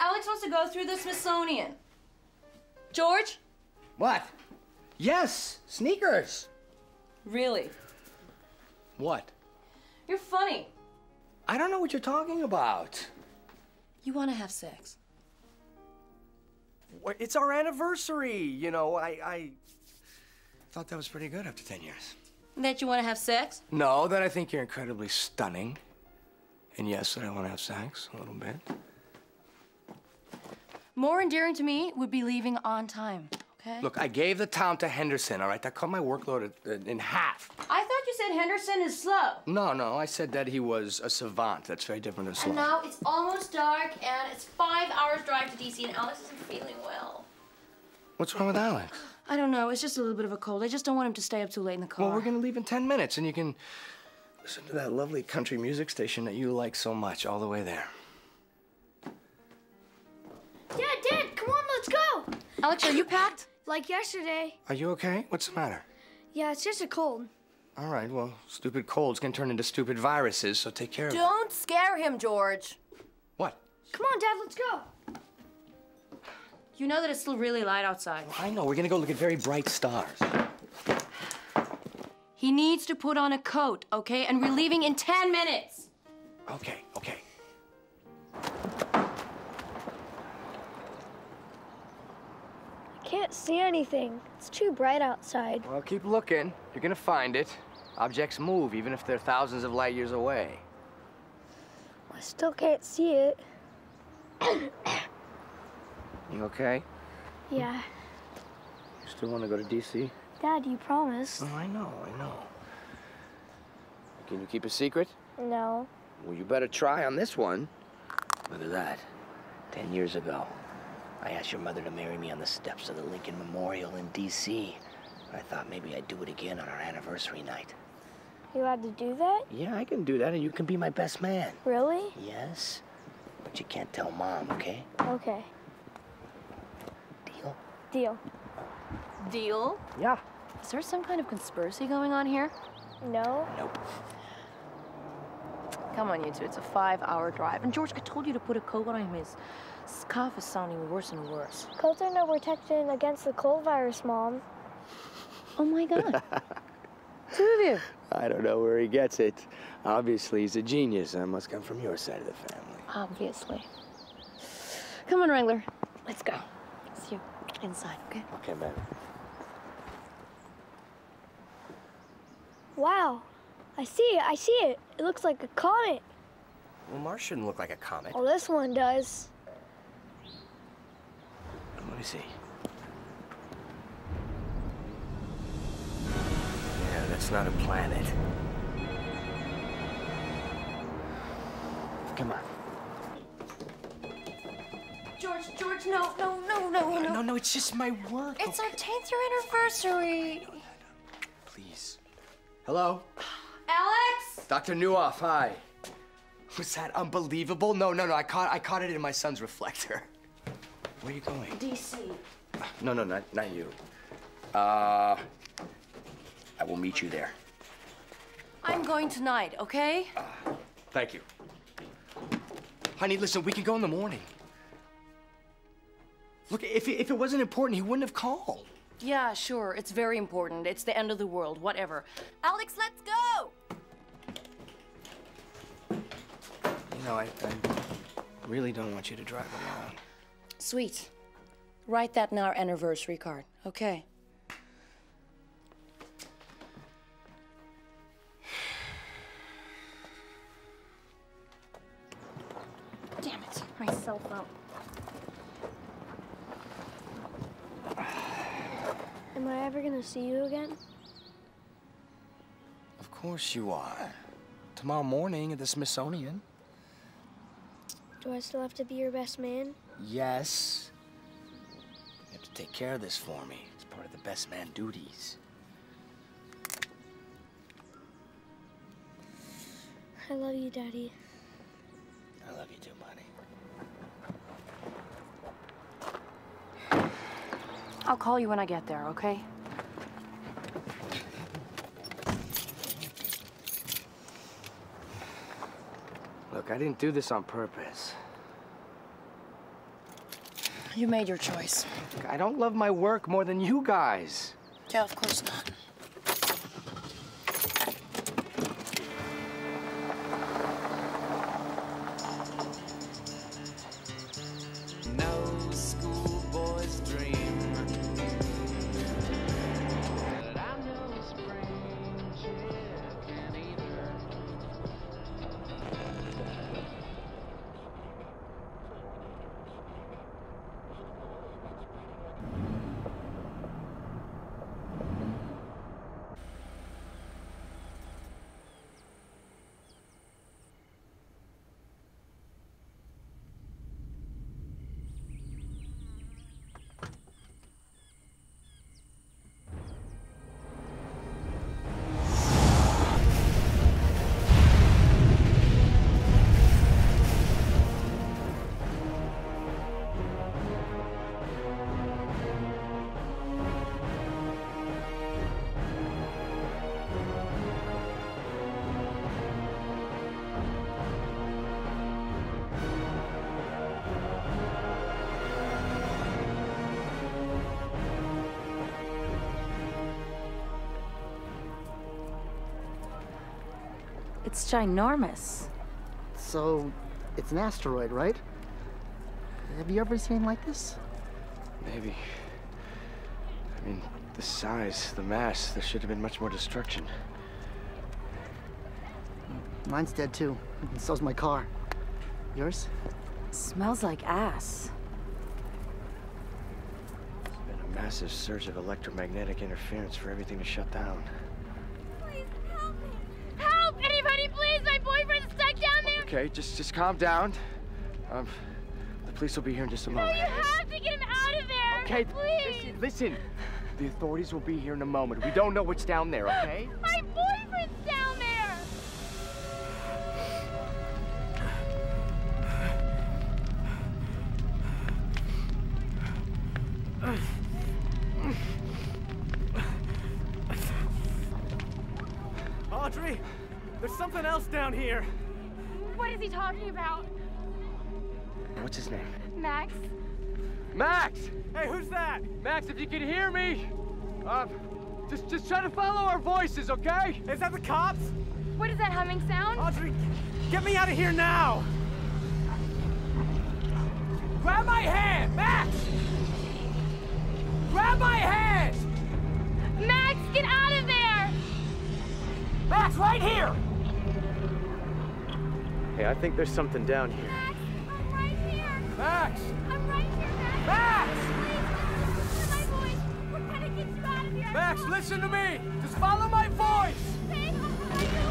Alex wants to go through the Smithsonian. George? What? Yes, sneakers. Really? What? You're funny. I don't know what you're talking about. You want to have sex? What- It's our anniversary, you know. I, I thought that was pretty good after 10 years. That you want to have sex? No, that I think you're incredibly stunning. And yes, that I want to have sex a little bit. More endearing to me would be leaving on time, okay? Look, I gave the town to Henderson, all right? That cut my workload in half. I thought you said Henderson is slow. No, no, I said that he was a savant. That's very different than slow. And now it's almost dark and it's five hours drive to DC and Alex isn't feeling well. What's wrong with Alex? I don't know. It's just a little bit of a cold. I just don't want him to stay up too late in the car. Well, we're gonna leave in 10 minutes, and you can listen to that lovely country music station that you like so much all the way there. Alex, are you packed? Like yesterday. Are you okay? What's the matter? Yeah, it's just a cold. All right, well, stupid colds can turn into stupid viruses, so take care of it. Don't scare him, George. What? Come on, Dad, let's go. You know that it's still really light outside. I know, we're gonna go look at very bright stars. He needs to put on a coat, okay? And we're leaving in 10 minutes. Okay, okay. Can't see anything. It's too bright outside. Well, keep looking. You're gonna find it. Objects move, even if they're thousands of light years away. I still can't see it. You okay? Yeah. You still wanna go to DC? Dad, you promised. Oh, I know, I know. Can you keep a secret? No. Well, you better try on this one. Look at that. Ten years ago, I asked your mother to marry me on the steps of the Lincoln Memorial in D.C. I thought maybe I'd do it again on our anniversary night. You had to do that? Yeah, I can do that, and you can be my best man. Really? Yes? But you can't tell Mom, okay? Okay. Deal? Deal. Deal? Yeah. Is there some kind of conspiracy going on here? No? Nope. Come on, you two. It's a five-hour drive. And George, I told you to put a coat on him. His cough is sounding worse and worse. Coats are no protection against the cold virus, Mom. Oh my God. two of you. I don't know where he gets it. Obviously, he's a genius. That must come from your side of the family. Obviously. Come on, Wrangler. Let's go. See you inside, okay? Okay, baby. Wow. I see it. I see it. It looks like a comet. Well, Mars shouldn't look like a comet. Oh, this one does. Let me see. Yeah, that's not a planet. Come on. George, George, no, no, no, no, no. No, no, it's just my work. It's our 10th year anniversary. Please. Hello? Alex? Dr. Newhoff, hi. Was that unbelievable? No, no, no. I caught I caught it in my son's reflector. Where are you going? DC. No, no, not not you. Uh I will meet you there. I'm going tonight, okay? Thank you. Honey, listen, we can go in the morning. Look, if it, if it wasn't important, he wouldn't have called. Yeah, sure. It's very important. It's the end of the world. Whatever. Alex, let's go! You know, I, I really don't want you to drive alone. Sweet. Write that in our anniversary card, okay? Damn it, my cell phone. Am I ever gonna see you again? Of course you are. Tomorrow morning at the Smithsonian. Do I still have to be your best man? Yes. You have to take care of this for me. It's part of the best man duties. I love you, Daddy. I love you too, buddy. I'll call you when I get there, okay? Look, I didn't do this on purpose. You made your choice. I don't love my work more than you guys. Yeah, of course not. Ginormous. So, it's an asteroid, right? Have you ever seen like this? Maybe. I mean, the size, the mass, there should have been much more destruction. Mine's dead too. And so's my car. Yours? Smells like ass. There's been a massive surge of electromagnetic interference for everything to shut down. Please help me! Help! Anybody, please! My boyfriend's stuck down there! Okay, just just calm down. Um, the police will be here in just a moment. No, you have to get him out of there! Okay, please! listen, listen. The authorities will be here in a moment. We don't know what's down there, okay? Hey, who's that? Max, if you can hear me, um, just just try to follow our voices, okay? Is that the cops? What is that humming sound? Audrey, get me out of here now! Grab my hand, Max! Grab my hand! Max, get out of there! Max, right here! Hey, I think there's something down here. Max, I'm right here! Max! I'm right here, Max! Max! Max, listen to me! Just follow my voice! Hey, are you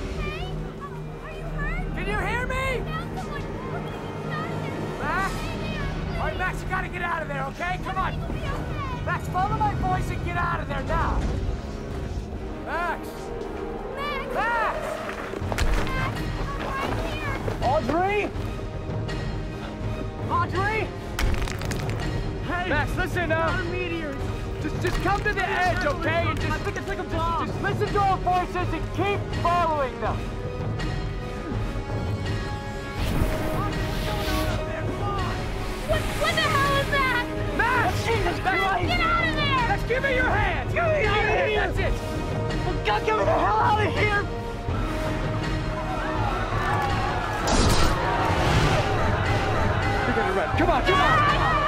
okay? Are you hurt? Can you hear me? Found someone. We're gonna get you out of here. Max? All right, Max, you gotta get out of there, okay? Come on! Okay. Max, follow my voice and get out of there now! Max! Max! Max! Max, I'm right here! Audrey? Audrey? Hey! Max, listen, uh, meteor! Just just come to the edge, okay? And I just think it's like a bomb! just listen to our voices and keep following them. What, what the hell is that? Max! Jesus Christ! Get out of there! Max, give me your hand! Get me out of here! That's it! Oh, God, get me the hell out of here! You're gonna run. Come on, come on!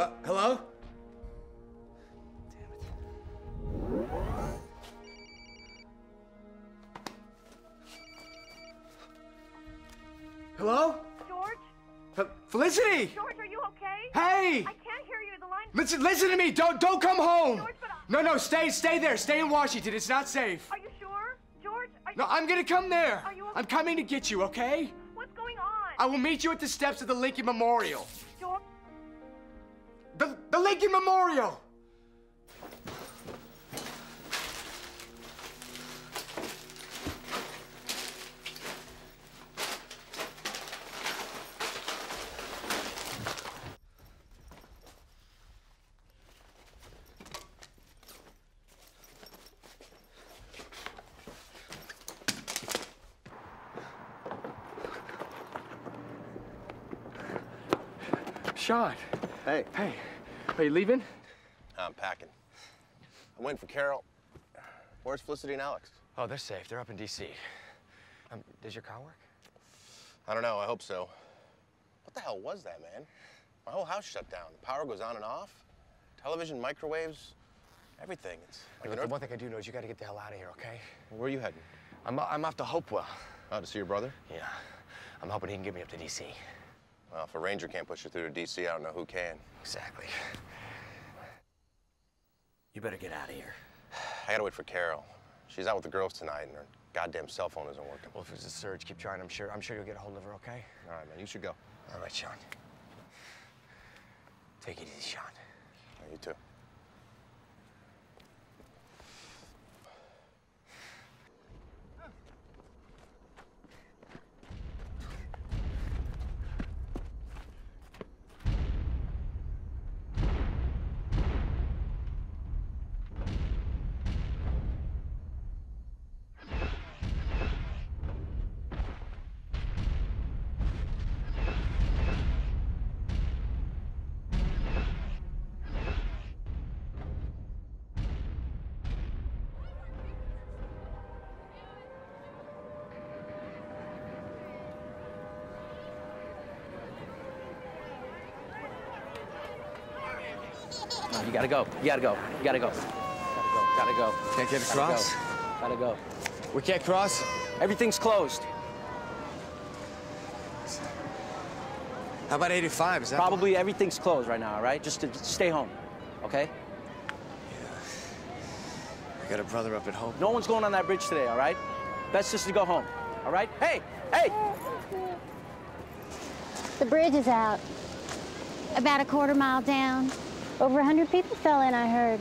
Hello? Hello? Hello? George? Fe- Felicity! George, are you okay? Hey! I can't hear you. The line. Listen, listen to me! Don't, don't come home! George, but I- No, no, stay, stay there. Stay in Washington. It's not safe. Are you sure? George, are you. No, I'm gonna come there. Are you okay? I'm coming to get you, okay? What's going on? I will meet you at the steps of the Lincoln Memorial. The, the Lincoln Memorial! Sean. Hey. Hey. Are you leaving? I'm packing. I'm waiting for Carol. Where's Felicity and Alex? Oh, they're safe. They're up in D.C. Um, does your car work? I don't know. I hope so. What the hell was that, man? My whole house shut down. The power goes on and off. Television, microwaves, everything. It's like Look, the one thing I do know is you got to get the hell out of here, okay? Where are you heading? I'm, I'm off to Hopewell. Oh, to see your brother? Yeah. I'm hoping he can get me up to D.C. Well, if a ranger can't push you through to D.C., I don't know who can. Exactly. You better get out of here. I gotta wait for Carol. She's out with the girls tonight, and her goddamn cell phone isn't working. Well, if it's a surge, keep trying. I'm sure. I'm sure you'll get a hold of her. Okay? All right, man. You should go. All right, Sean. Take it easy, Sean. Yeah, you too. Gotta go. You gotta go. You gotta go. Gotta go. Gotta go. Can't get Gotta across. go. Gotta go. We can't cross. Everything's closed. How about 85? Is that Probably everything's closed right now, all right? Just to stay home, okay? Yeah. I got a brother up at home. No one's going on that bridge today, all right? Best just to go home, all right? Hey, hey! The bridge is out. About a quarter mile down. Over a hundred people fell in, I heard.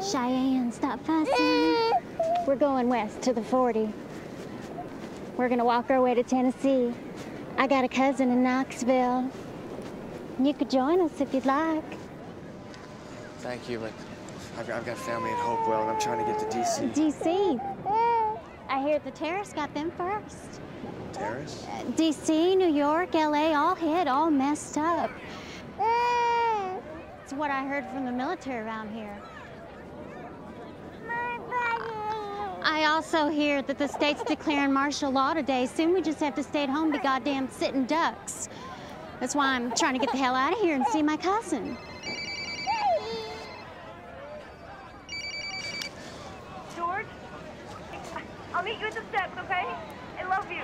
Cheyenne, stop fussing. We're going west to the 40. We're gonna walk our way to Tennessee. I got a cousin in Knoxville. You could join us if you'd like. Thank you, but I've, I've got family in Hopewell, and I'm trying to get to D.C. DC. I hear the terrorists got them first. Terrace? Uh, DC, New York, LA, all hit, all messed up. It's what I heard from the military around here. I also hear that the state's declaring martial law today. Soon we just have to stay at home, be goddamn sitting ducks. That's why I'm trying to get the hell out of here and see my cousin. George? I'll meet you at the steps, okay? I love you.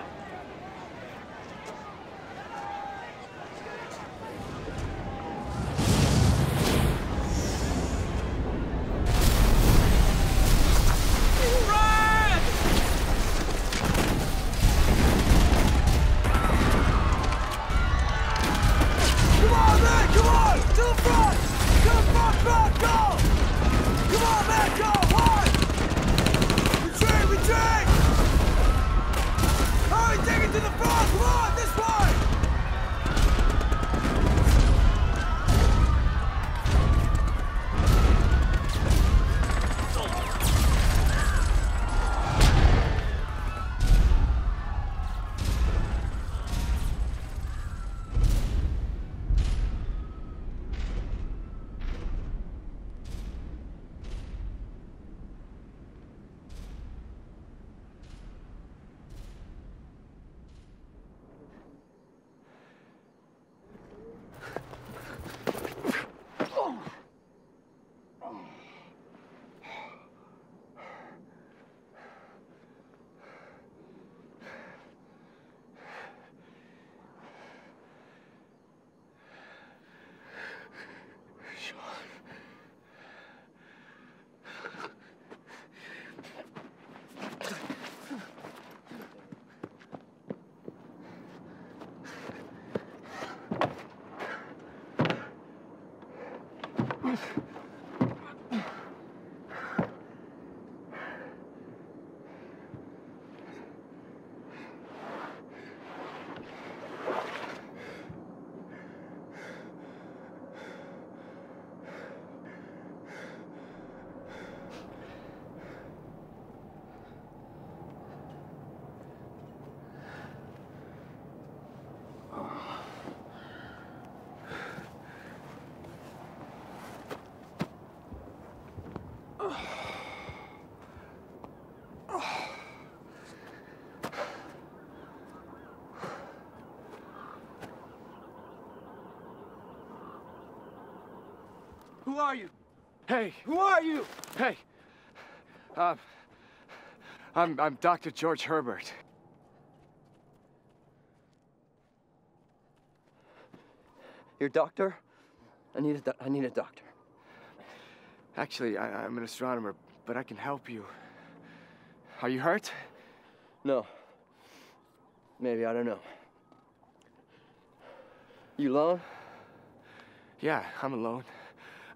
Who are you? Hey. Who are you? Hey. Um, I'm, I'm Dr. George Herbert. Your doctor? I need a, do- I need a doctor. Actually, I, I'm an astronomer, but I can help you. Are you hurt? No. Maybe, I don't know. You alone? Yeah, I'm alone.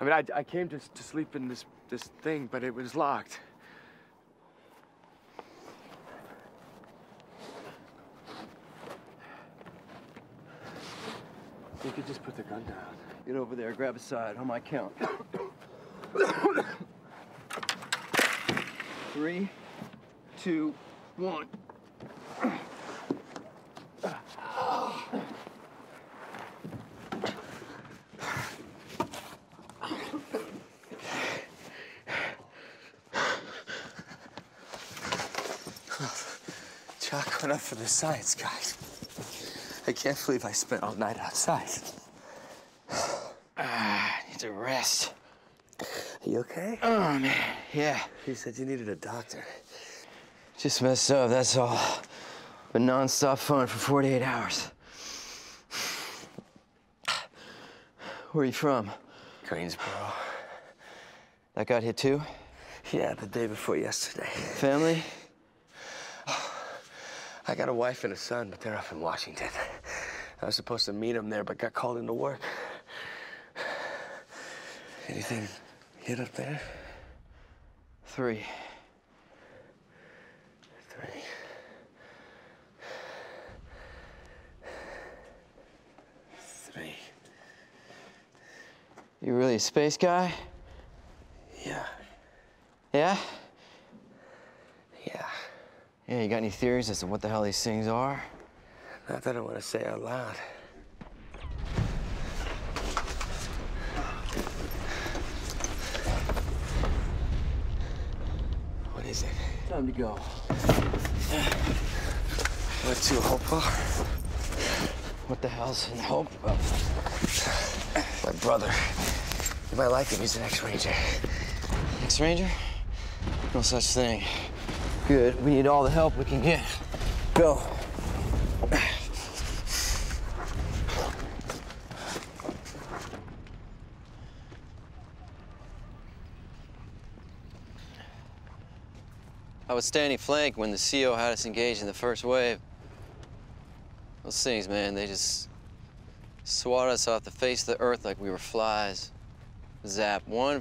I mean, I, I came to, to sleep in this, this thing, but it was locked. You could just put the gun down. Get over there, grab a side on my count. Three, two, one. Chuck, enough for the science guys. I can't believe I spent all night outside. Ah, I need to rest. You okay? Oh, man, yeah. You said you needed a doctor. Just messed up, that's all. But non-stop fun for 48 hours. Where are you from? Greensboro. That got hit too? Yeah, the day before yesterday. Family? I got a wife and a son, but they're up in Washington. I was supposed to meet them there, but got called into work. Anything hit up there? Three. Three. Three. You really a space guy? Yeah. Yeah? Yeah. Yeah, you got any theories as to what the hell these things are? Not that I want to say out loud. What is it? Time to go. What to Hopewell? What the hell's in hope about? My brother. You might like him. He's an ex-ranger. Ex-ranger? No such thing. Good. We need all the help we can get. Go. I was standing flank when the CO had us engaged in the first wave. Those things, man, they just swat us off the face of the earth like we were flies. Zap. One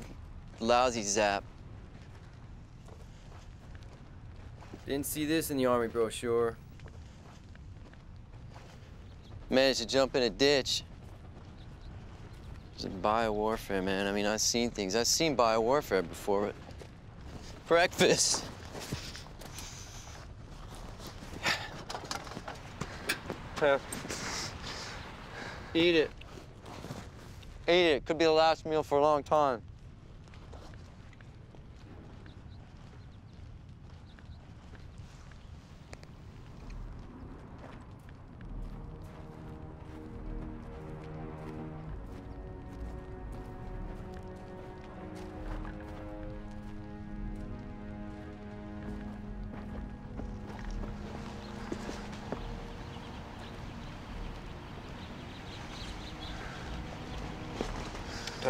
lousy zap. Didn't see this in the Army brochure. Managed to jump in a ditch. It's a biowarfare, man. I mean, I've seen things. I've seen biowarfare before, but breakfast. Here. Eat it. Eat it. Could be the last meal for a long time.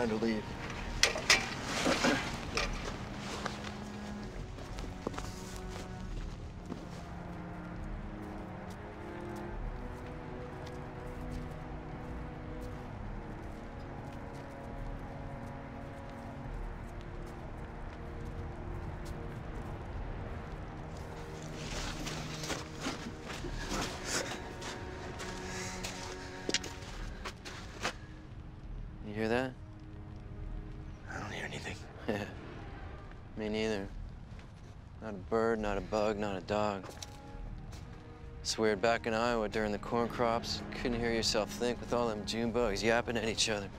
To leave. Bug, not a dog. It's weird. Back in Iowa during the corn crops, couldn't hear yourself think with all them June bugs yapping at each other.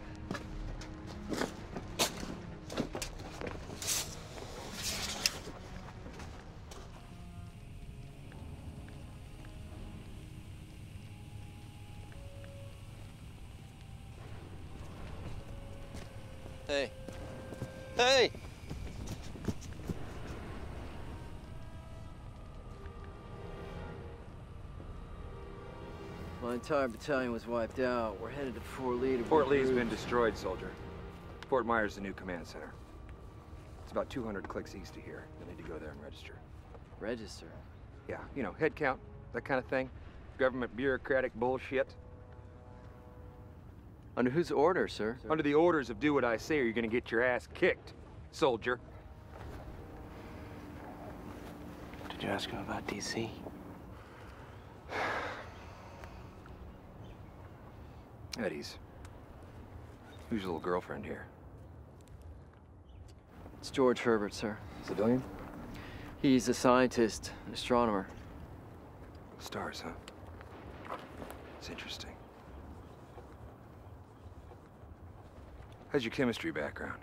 Entire battalion was wiped out. We're headed to Fort Lee to Fort Lee's been destroyed, soldier. Fort Myers is the new command center. It's about 200 clicks east of here. You'll need to go there and register. Register? Yeah, you know, head count, that kind of thing. Government bureaucratic bullshit. Under whose order, sir? Under the orders of do what I say or you're gonna get your ass kicked, soldier. Did you ask him about DC? Who's your little girlfriend here? It's George Herbert, sir. Civilian? He's a scientist, an astronomer. Stars, huh? It's interesting. How's your chemistry background?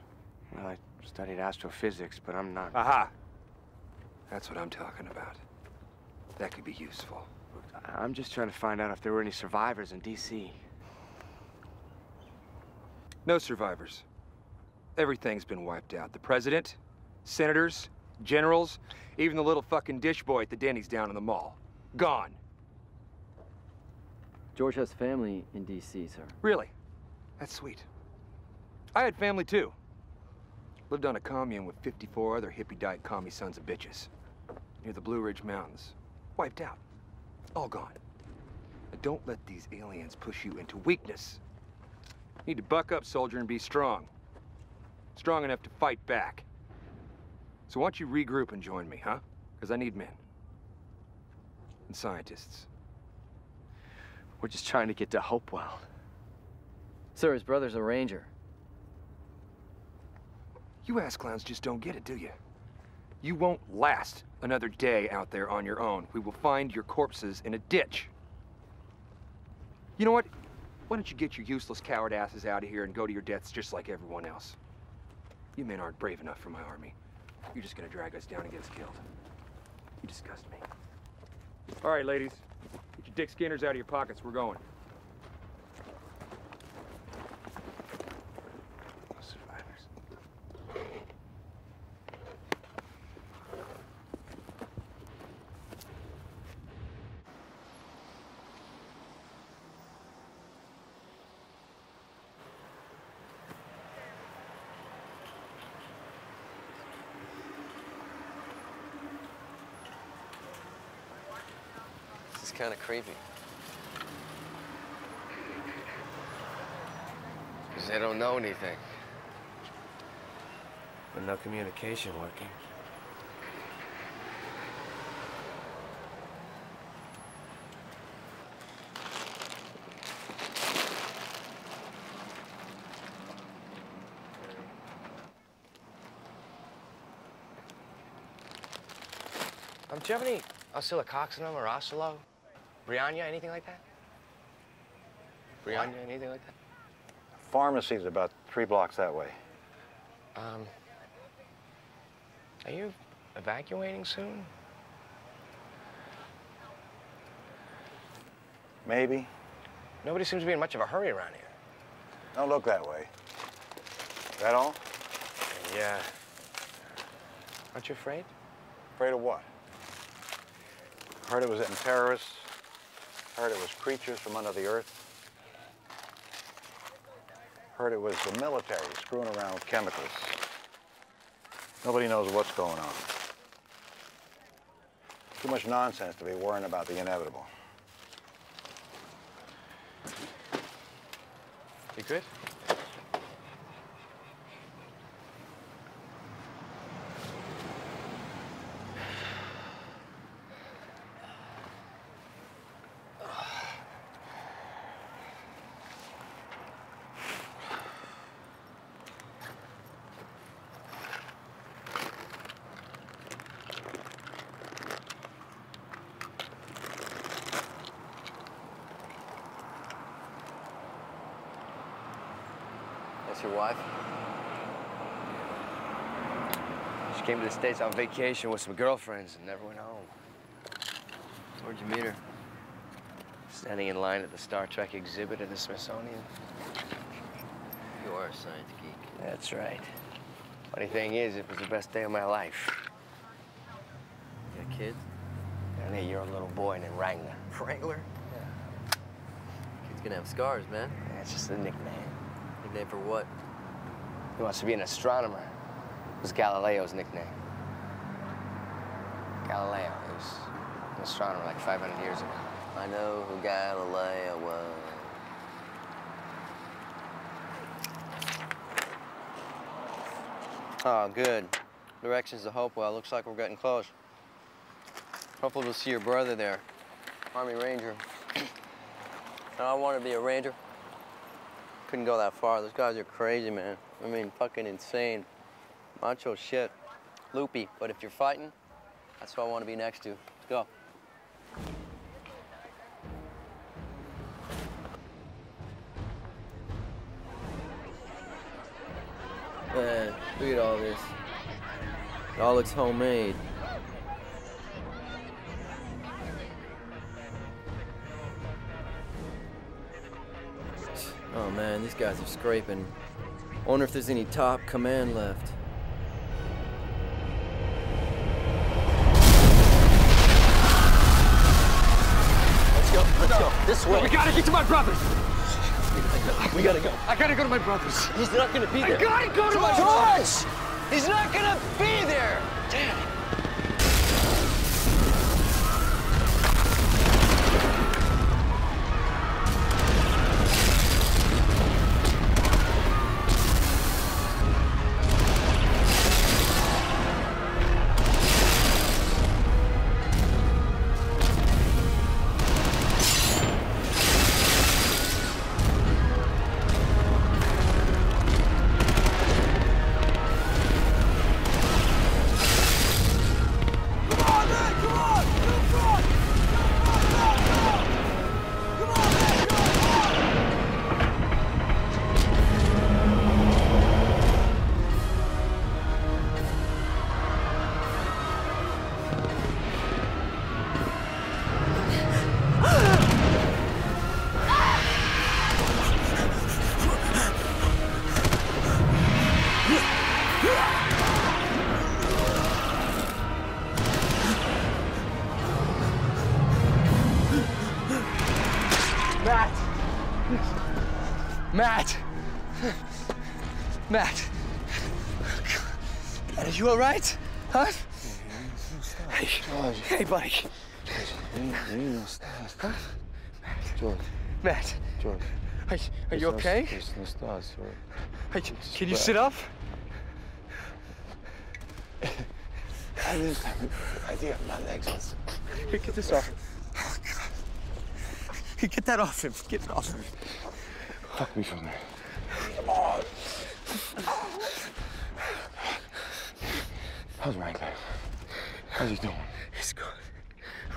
Well, I studied astrophysics, but I'm not. Aha! That's what I'm talking about. That could be useful. I'm just trying to find out if there were any survivors in DC. No survivors. Everything's been wiped out. The president, senators, generals, even the little fucking dish boy at the Denny's down in the mall. Gone. George has family in D.C., sir. Really? That's sweet. I had family too. Lived on a commune with 54 other hippie dyke commie sons of bitches. Near the Blue Ridge Mountains. Wiped out. All gone. Now don't let these aliens push you into weakness. Need to buck up, soldier, and be strong. Strong enough to fight back. So why don't you regroup and join me, huh? Because I need men. And scientists. We're just trying to get to Hopewell. Sir, his brother's a ranger. You ass clowns just don't get it, do you? You won't last another day out there on your own. We will find your corpses in a ditch. You know what? Why don't you get your useless coward asses out of here and go to your deaths just like everyone else? You men aren't brave enough for my army. You're just gonna drag us down and get us killed. You disgust me. All right, ladies. Get your dick skinners out of your pockets. We're going. Survivors. This is kind of creepy. Because they don't know anything. With no communication working. Um, do you have any oscillococcinum or oscillo? Brianna, anything like that? Brianna, anything like that? Pharmacy's about three blocks that way. Um, are you evacuating soon? Maybe. Nobody seems to be in much of a hurry around here. Don't look that way. That all? Yeah. Aren't you afraid? Afraid of what? Heard it was hitting terrorists. Heard it was creatures from under the earth. Heard it was the military screwing around with chemicals. Nobody knows what's going on. Too much nonsense to be worrying about the inevitable. You good? What's your wife? She came to the States on vacation with some girlfriends and never went home. Where'd you meet her? Standing in line at the Star Trek exhibit at the Smithsonian. You are a science geek. That's right. Funny thing is, it was the best day of my life. You got kids? An eight-year-old little boy named Wrangler. Wrangler? Yeah. Kid's gonna have scars, man. Yeah, it's just a nickname. Nickname for what? He wants to be an astronomer. It was Galileo's nickname. Galileo. He was an astronomer like 500 years ago. I know who Galileo was. Oh, good. Directions to Hopewell. Looks like we're getting close. Hopefully we'll see your brother there. Army Ranger. I want to be a Ranger. Couldn't go that far. Those guys are crazy, man. I mean, fucking insane. Macho shit. Loopy. But if you're fighting, that's who I want to be next to. Let's go. Man, look at all this. It all looks homemade. Oh man, these guys are scraping. I wonder if there's any top command left. Let's go, let's go. This way. We gotta get to my brother's. We gotta go. I gotta go to my brother's. He's not gonna be there. I gotta go to my George! brother's. He's not gonna be there! You all right? Huh? Hey, hey, buddy. Huh? George, Matt, George. are, are you okay? It's no stars, George. Hey, can- you sit up? I didn't have an idea. My legs was. Here, get this off. Oh, Here, get that off him. Get it off him. Fuck me from there. Oh. How's Wrangler? How's he doing? He's good.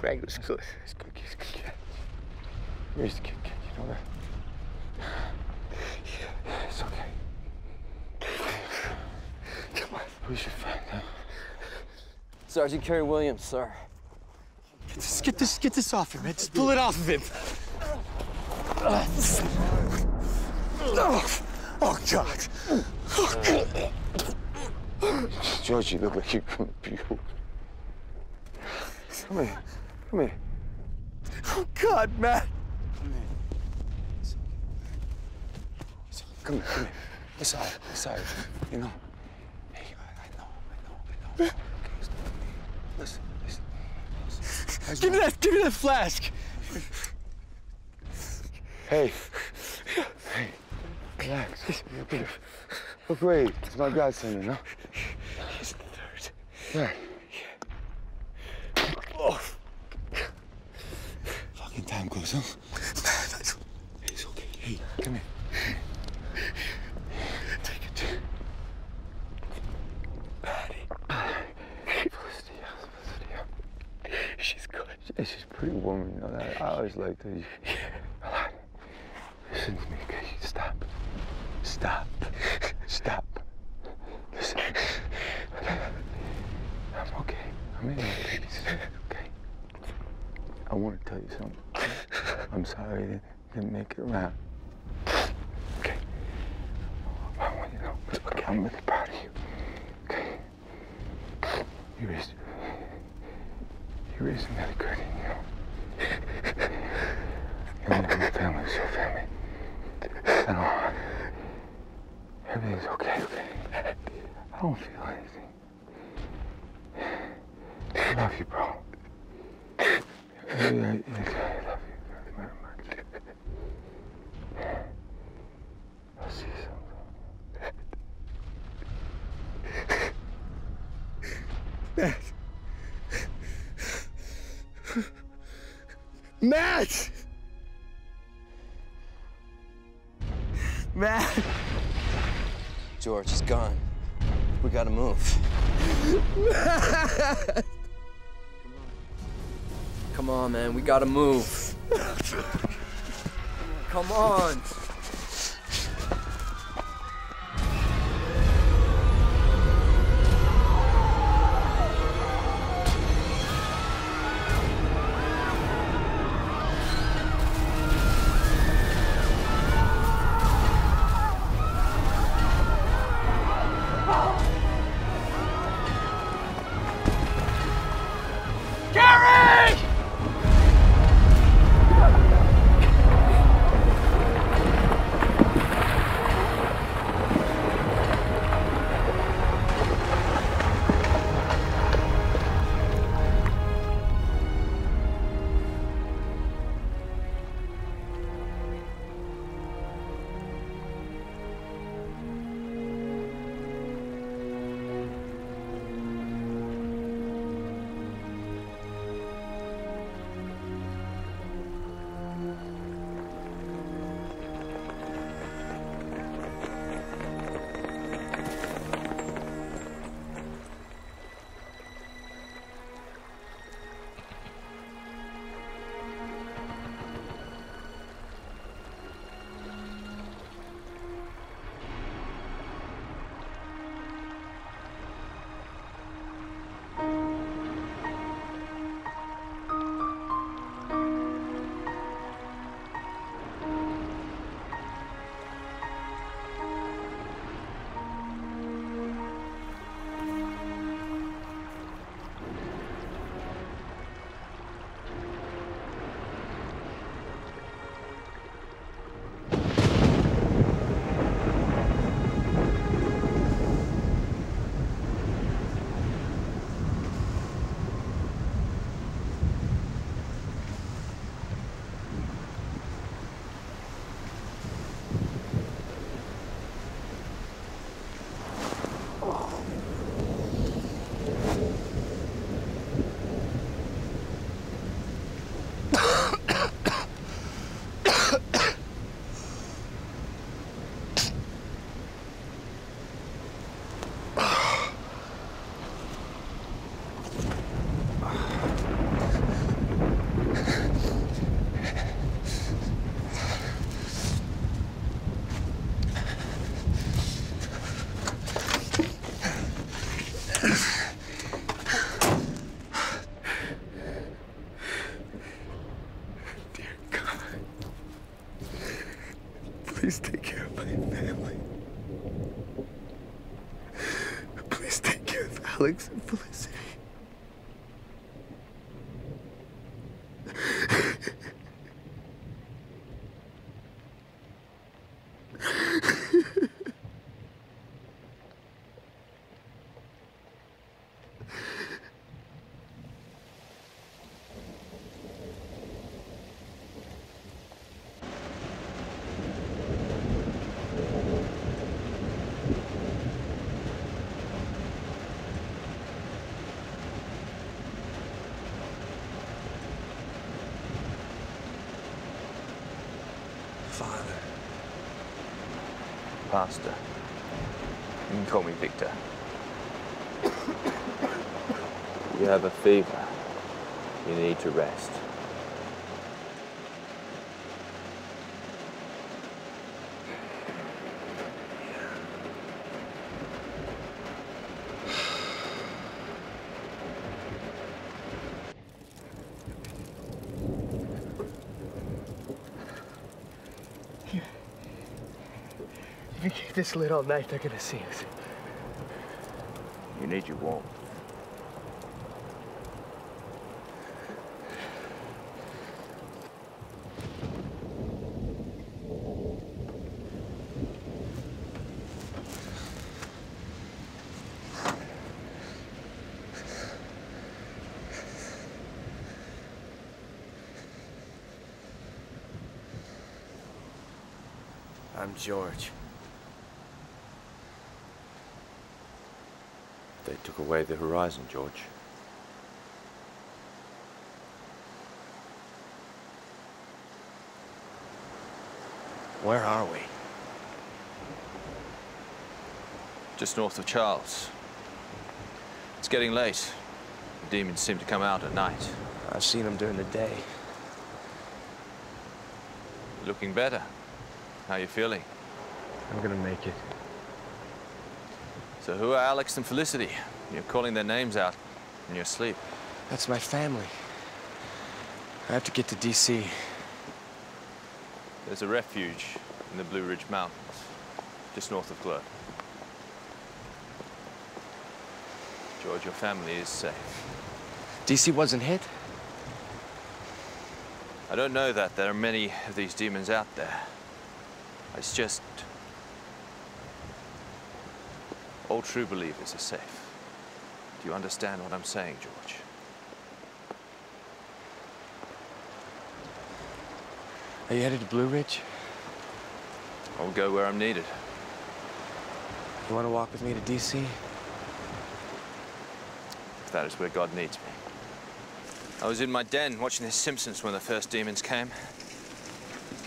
Wrangler's good. He's good. He's good kid. Where's the kid? kid? You know that? Yeah, it's okay. Come on. We should find out. Sergeant Kerry Williams, sir. Get this, get this, get this off him, man. Just pull it off of him. Oh, oh God. Oh, God. George, you look like you're gonna puke. Come here. Come here. Oh, God, Matt. Come here. Come here. It's all right. It's all right. You know. Hey, I, I know. I know. I know. Okay, listen. Listen. listen. Give me that, give me that flask. Hey. Hey. Relax. You're okay. Look, wait. It's my godson, you know? He's the third. Yeah. Oh, Fucking time goes? Matt. It's okay. Hey, come here. Take it. Patty. She's good. Yeah, she's a pretty woman, you know that. I always liked her. Lot. Listen to me, okay? Stop. Stop. Stop. Listen. I'm okay. I'm in my babies. Okay. I want to tell you something. I'm sorry I didn't make it around. Okay. I want you to know. Okay. I'm really proud of you. Okay. You raised. You raised another good in you. Know? You're one of my family, so family. I don't I don't feel anything. I love you, bro. Gotta move. Come on, man. We gotta move. Come on. Care of Alex and Felicity. Father. Pastor. You can call me Victor. you have a fever. You need to rest. If we keep this lit all night, they're gonna see us. You need your warmth. I'm George. They took away the horizon, George. Where are we? Just north of Charles. It's getting late. The demons seem to come out at night. I've seen them during the day. Looking better. How you feeling? I'm gonna make it. So who are Alex and Felicity? You're calling their names out in your sleep. That's my family. I have to get to D.C. There's a refuge in the Blue Ridge Mountains, just north of Glow. George, your family is safe. D.C. wasn't hit? I don't know that. There are many of these demons out there. It's just... All true believers are safe. You understand what I'm saying, George? Are you headed to Blue Ridge? I'll go where I'm needed. You want to walk with me to D.C.? If that is where God needs me. I was in my den watching The Simpsons when the first demons came.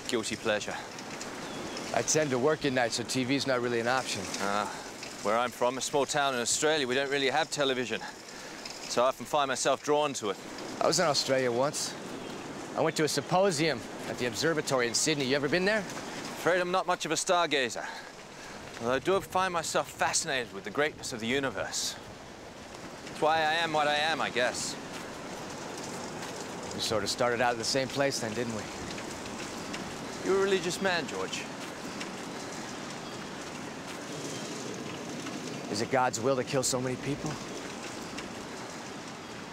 Guilty pleasure. I tend to work at night, so TV's not really an option. Ah, where I'm from, a small town in Australia, we don't really have television. So I often find myself drawn to it. I was in Australia once. I went to a symposium at the observatory in Sydney. You ever been there? Afraid I'm not much of a stargazer. Although I do find myself fascinated with the greatness of the universe. That's why I am what I am, I guess. We sort of started out at the same place then, didn't we? You're a religious man, George. Is it God's will to kill so many people?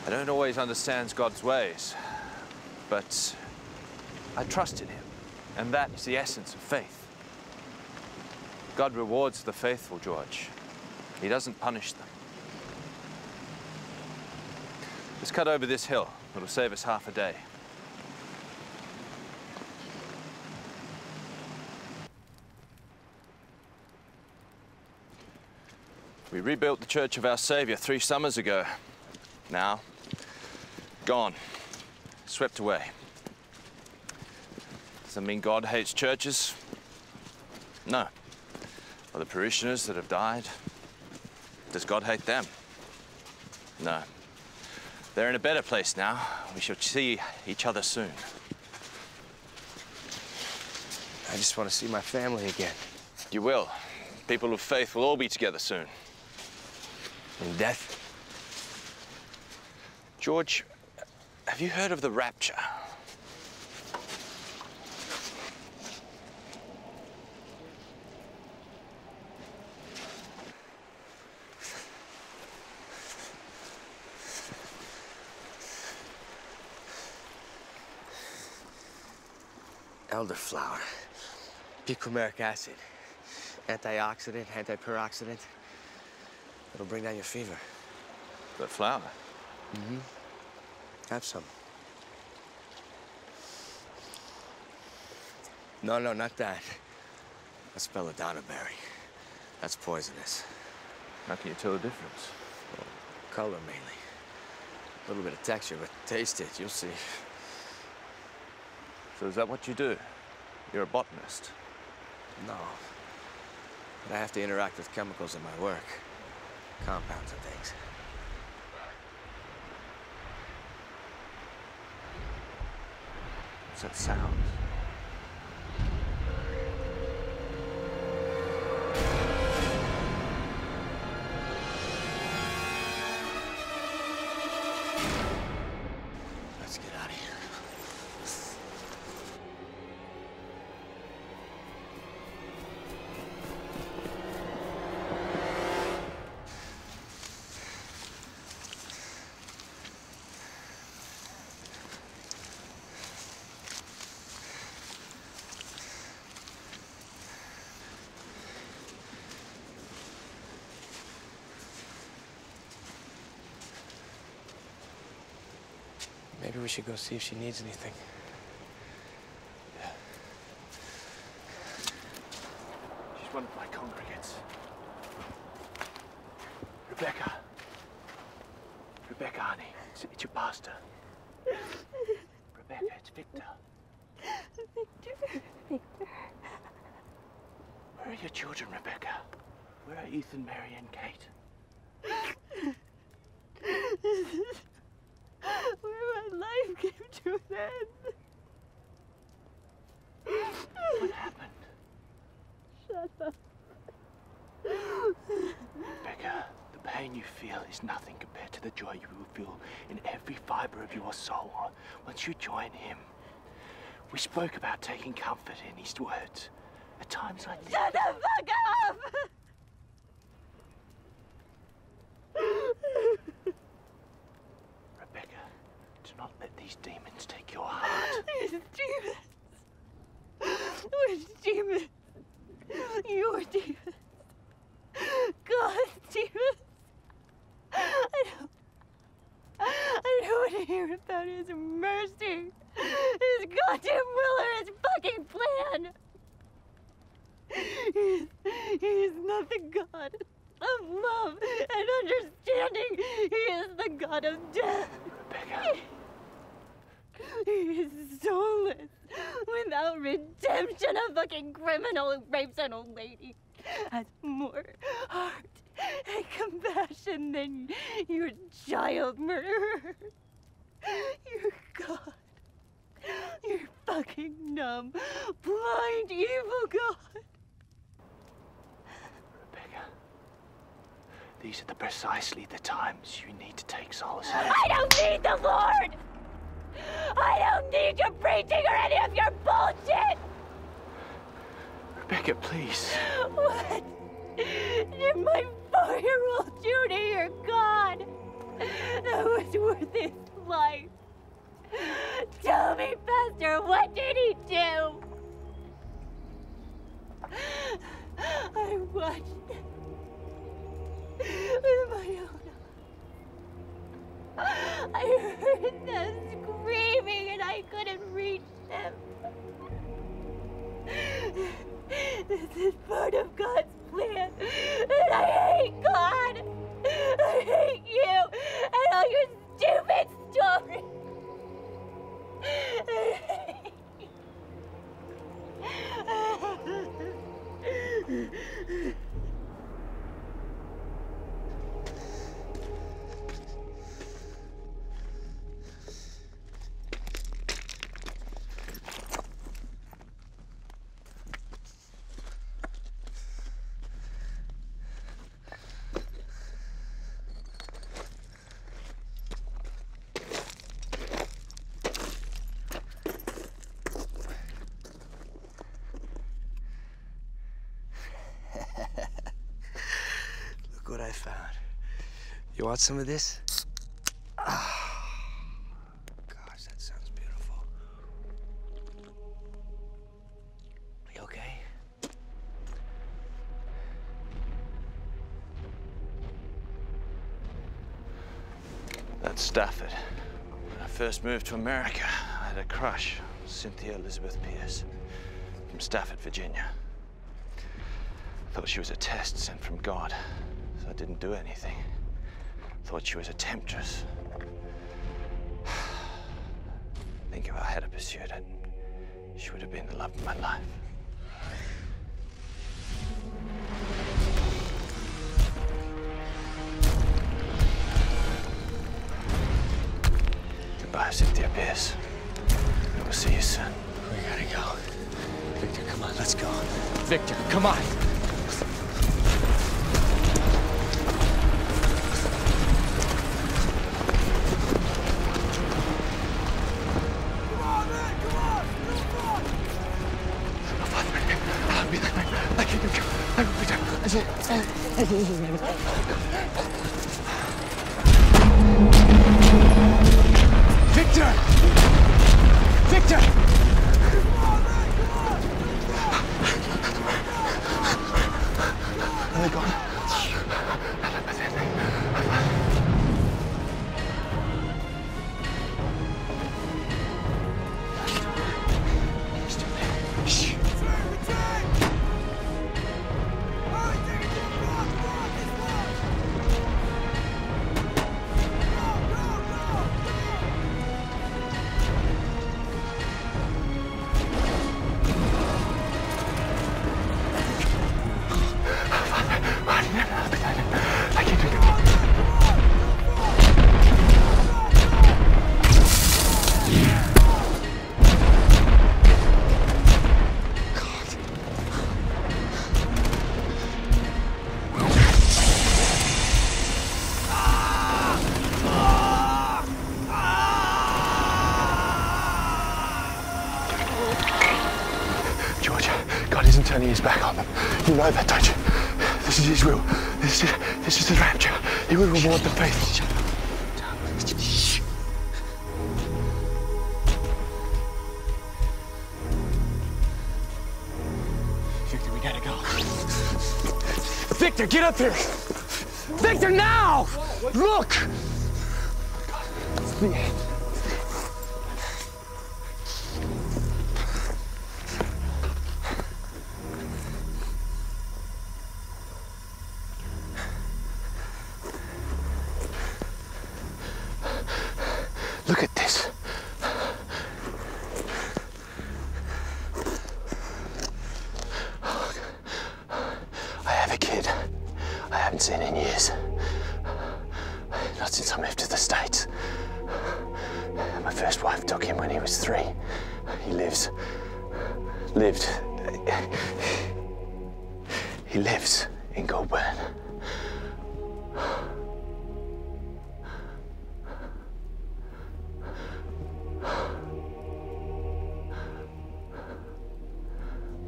I don't always understand God's ways, but I trust in him, and that is the essence of faith. God rewards the faithful, George. He doesn't punish them. Let's cut over this hill. It'll save us half a day. We rebuilt the Church of Our Savior three summers ago. Now, gone. Swept away. Does that mean God hates churches? No. Are the parishioners that have died? Does God hate them? No. They're in a better place now. We shall see each other soon. I just want to see my family again. You will. People of faith will all be together soon. In death? George, have you heard of the rapture? Elderflower. P-coumaric acid. Antioxidant, antiperoxidant. It'll bring down your fever. The flower? Mm-hmm. Have some. No, no, not that. That's belladonna berry. That's poisonous. How can you tell the difference? Color mainly. A little bit of texture, but taste it, you'll see. So is that what you do? You're a botanist? No. But I have to interact with chemicals in my work. Compounds and things. What's that sound? We should go see if she needs anything. She's one of my congregants. Rebecca. Rebecca, honey. It's, it's your pastor. Rebecca, it's Victor. Victor. Victor. Where are your children, Rebecca? Where are Ethan, Mary, and Kate? Where my life came to an end. What happened? Shut up. Rebecca, the pain you feel is nothing compared to the joy you will feel in every fiber of your soul once you join him. We spoke about taking comfort in his words. At times like this. Shut the fuck up! Rebecca, do not let these demons take your heart. These demons. Which demons? Your demons. God's demons. I don't. I don't want to hear about his mercy, his goddamn will, or his fucking plan. He's, he's not the God of love and understanding. He is the God of death. Rebecca. He is soulless, without redemption, a fucking criminal who rapes an old lady. Has more heart and compassion than your child murderer. Your God. Your fucking numb, blind, evil God. Rebecca, these are the precisely the times you need to take solace. I don't need the Lord! I don't need your preaching or any of your bullshit! Rebecca, please. What did my four-year-old Judy, you're God that was worth his life? Tell me, Pastor, what did he do? I watched with my own eyes. I heard them screaming and I couldn't reach them. This is part of God's plan. And I hate God. I hate you and all your stupid stories. Look what Want some of this? Ah, gosh, that sounds beautiful. You okay? That's Stafford. When I first moved to America, I had a crush on Cynthia Elizabeth Pierce from Stafford, Virginia. I Thought she was a test sent from God, so I didn't do anything. Thought she was a temptress. Think if I had pursued it, she would have been the love of my life. Goodbye, Cynthia Pierce. I will see you soon. We gotta go. Victor, come on, let's go. Victor, come on. すみません。His back on them. You know that, don't you? This is his will. This is, this is his rapture. He will reward the faithful. Victor, we gotta go. Victor, get up here! Victor, now! Look!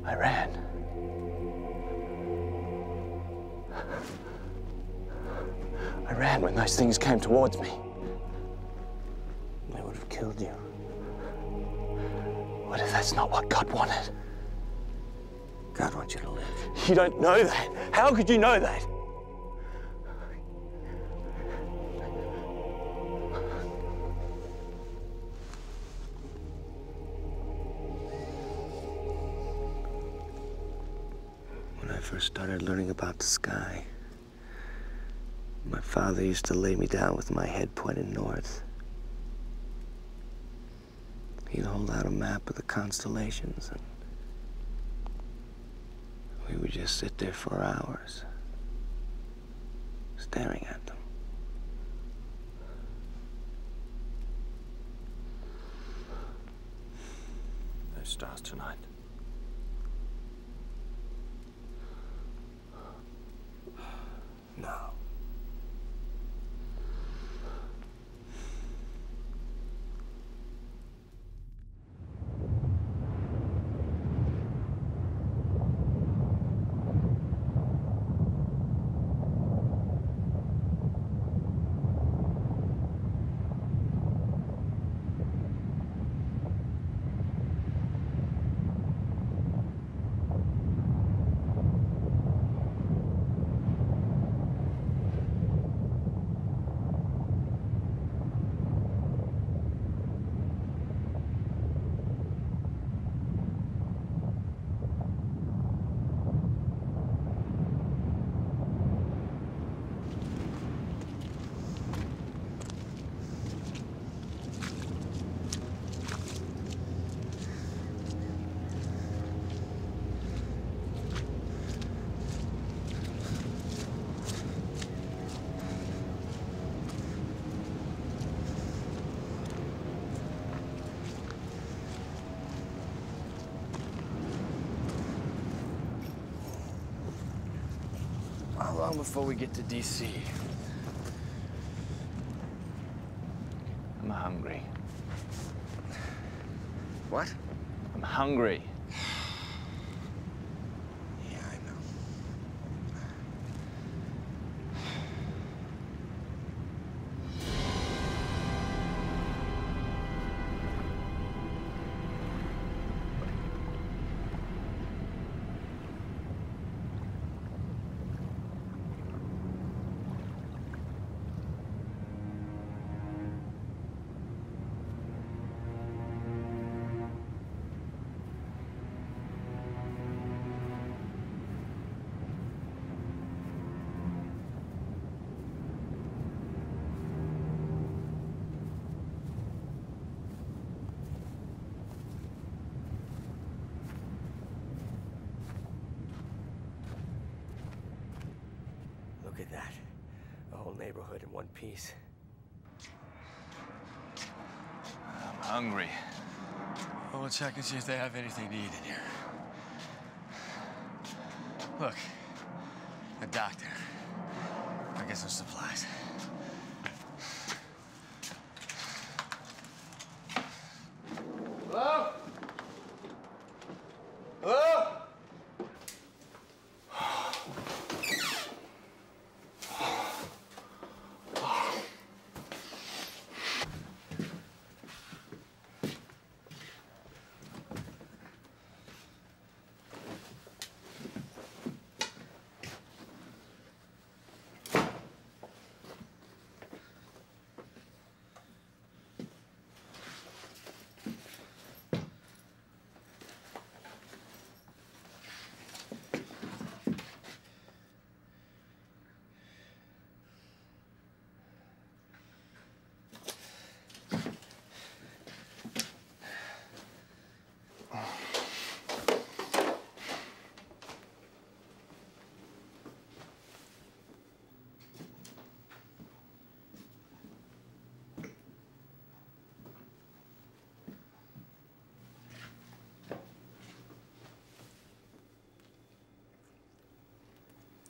I ran. I ran when those things came towards me. They would have killed you. What if that's not what God wanted? God wants you to live. You don't know that. How could you know that? The sky, my father used to lay me down with my head pointed north. He'd hold out a map of the constellations, and we would just sit there for hours, staring at them. No stars tonight. No. How long before we get to DC? I'm hungry. What? I'm hungry. In one piece. I'm hungry. Well, we'll check and see if they have anything to eat in here. Look, a doctor. I get some supplies. Hello? Hello?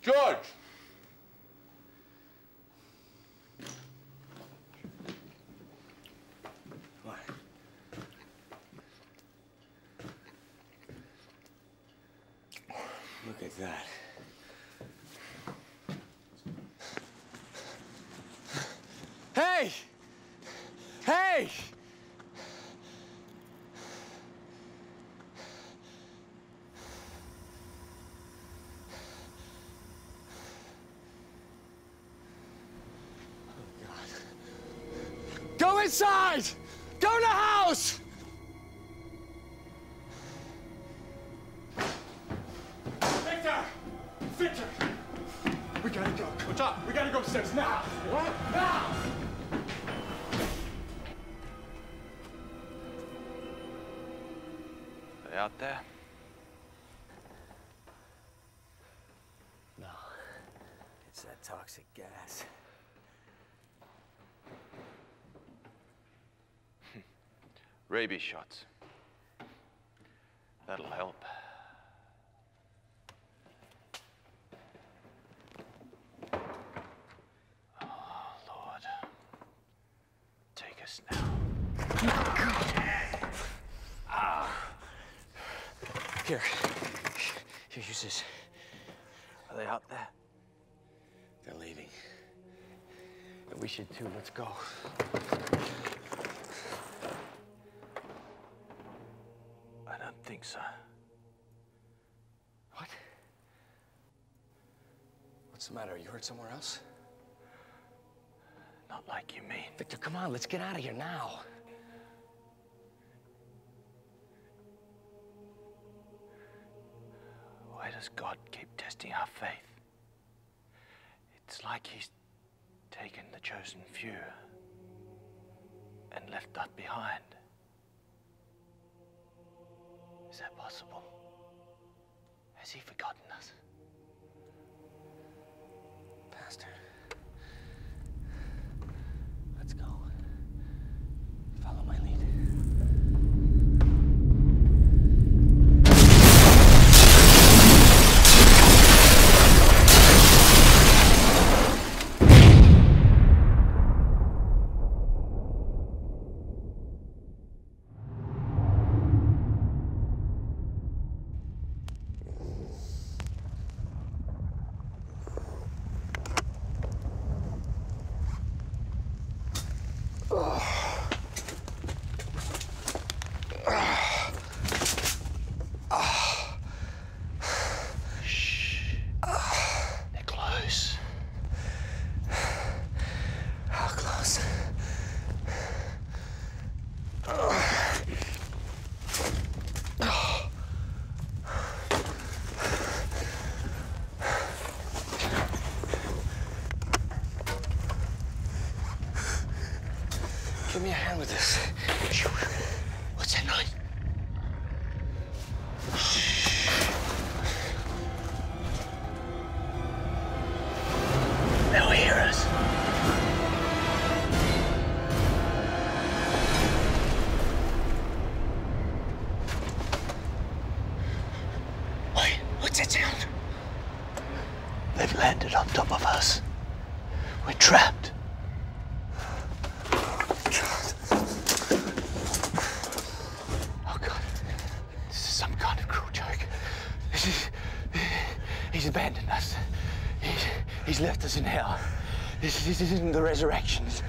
George! Look at that. Hey! Hey! Go inside! Go in the house! Victor! Victor! We gotta go. What's up? We gotta go upstairs now. What? Now! Are they out there? No. It's that toxic gas. Rabies shots. That'll help. Oh, Lord. Take us now. Ah. Here. Here, use this. Are they out there? They're leaving. And we should too. Let's go. What's the matter? You hurt somewhere else? Not like you mean. Victor, come on. Let's get out of here now. He's abandoned us. He's, he's left us in hell. This, this isn't the resurrection. This-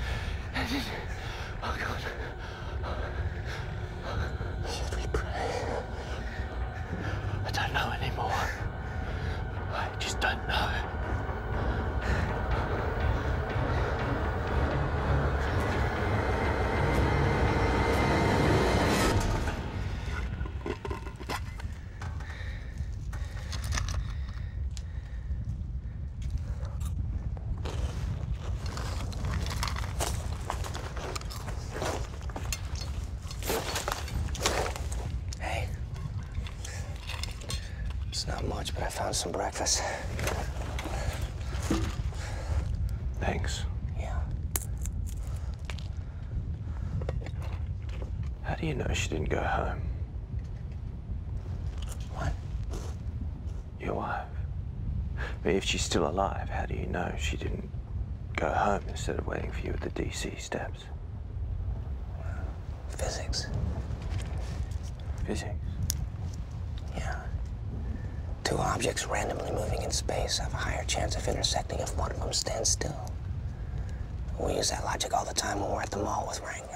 this is- oh God. Should we pray? I don't know anymore. I just don't know. Hey. It's not much, but I found some breakfast. Thanks. Yeah. How do you know she didn't go home? What? Your wife. But if she's still alive, how do you know she didn't go home instead of waiting for you at the DC steps? Physics. Physics? Yeah. Two objects randomly moving in space have a higher chance of intersecting if one of them stands still. We use that logic all the time when we're at the mall with Wrangler.